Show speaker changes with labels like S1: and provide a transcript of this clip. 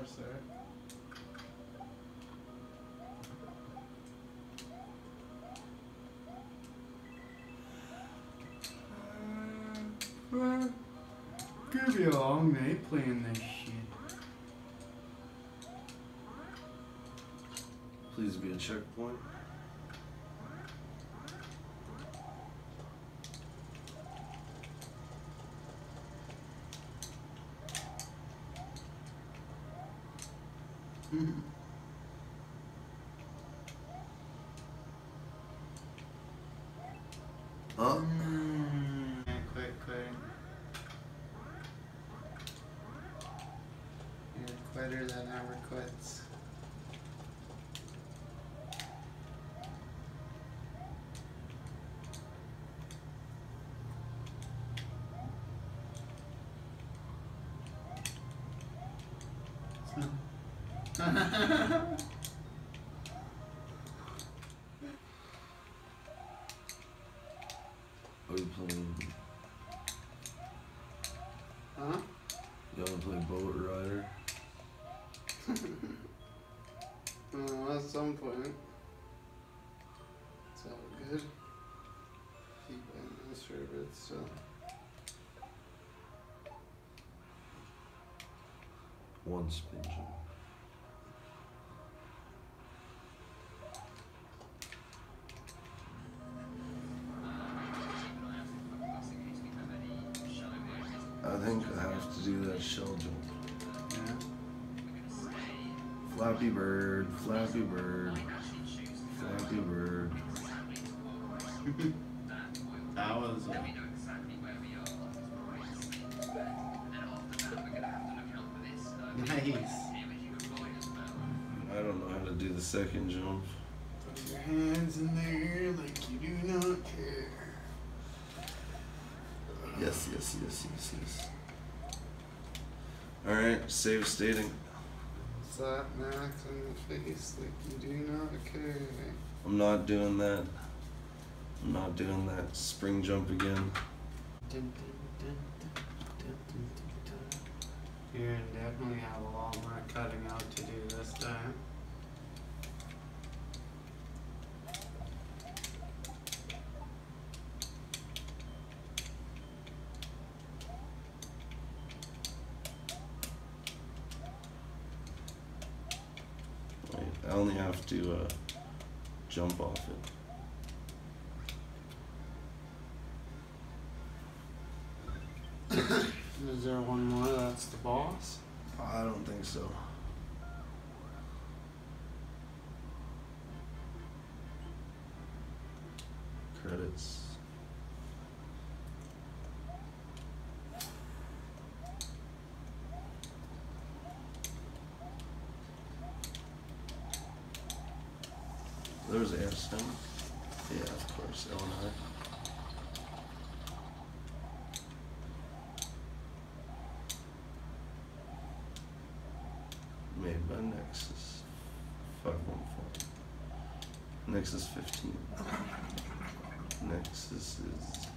S1: course, sir. Uh, well, gonna be a long night playing this shit.
S2: Please be a checkpoint. Hmm. Um, oh.
S1: Yeah, quit, quit. You're a quitter that never quits.
S2: Are you playing?
S1: huh?
S2: You wanna play Boat Rider?
S1: Uh, at some point. It's all good. Keep playing this bit still.
S2: One spin jump. Think I have to do that shell jump.
S1: Yeah.
S2: Flappy Bird, Flappy Bird, Flappy Bird.
S1: That was a nice.
S2: I don't know how to do the second jump.
S1: Put your hands in there like you do not care.
S2: Yes, yes, yes, yes, yes. Alright, save stating.
S1: Slap Max in the face like you do not care.
S2: I'm not doing that. I'm not doing that spring jump again.
S1: Dun, dun, dun, dun, dun, dun, dun, dun. You're definitely have a lot more cutting out to do this time.
S2: I only have to uh, jump off it.
S1: Is there one more that's the boss?
S2: I don't think so. Credits. There's Airstone. Yeah, of course, Illinois. Made by Nexus. 514. Nexus 15. Nexus is